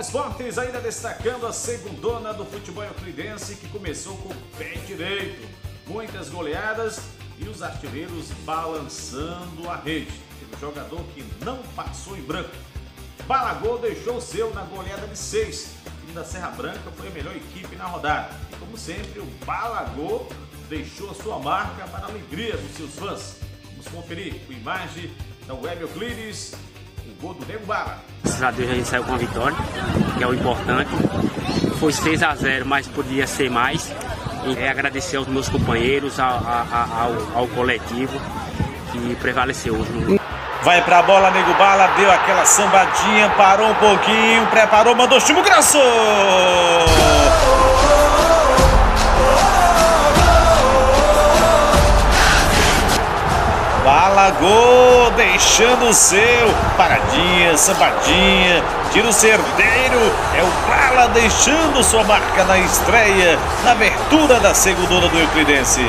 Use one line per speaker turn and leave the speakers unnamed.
esportes, ainda destacando a segundona do futebol euclidense que começou com o pé direito. Muitas goleadas e os artilheiros balançando a rede. O jogador que não passou em branco. Balagol deixou o seu na goleada de 6. O time da Serra Branca foi a melhor equipe na rodada. E como sempre, o Balagol deixou a sua marca para a alegria dos seus fãs. Vamos conferir com imagem da Web Euclides, o gol do Nego Bala.
Graças a Deus a gente saiu com a vitória, que é o importante. Foi 6 a 0 mas podia ser mais. E é agradecer aos meus companheiros, ao, ao, ao coletivo que prevaleceu hoje.
Vai pra bola, Nego Bala, deu aquela sambadinha, parou um pouquinho, preparou, mandou chumbo graço! Bala gol, deixando o seu. Paradinha, sambadinha, tiro certeiro. É o Bala deixando sua marca na estreia, na abertura da segunda do Euclidense.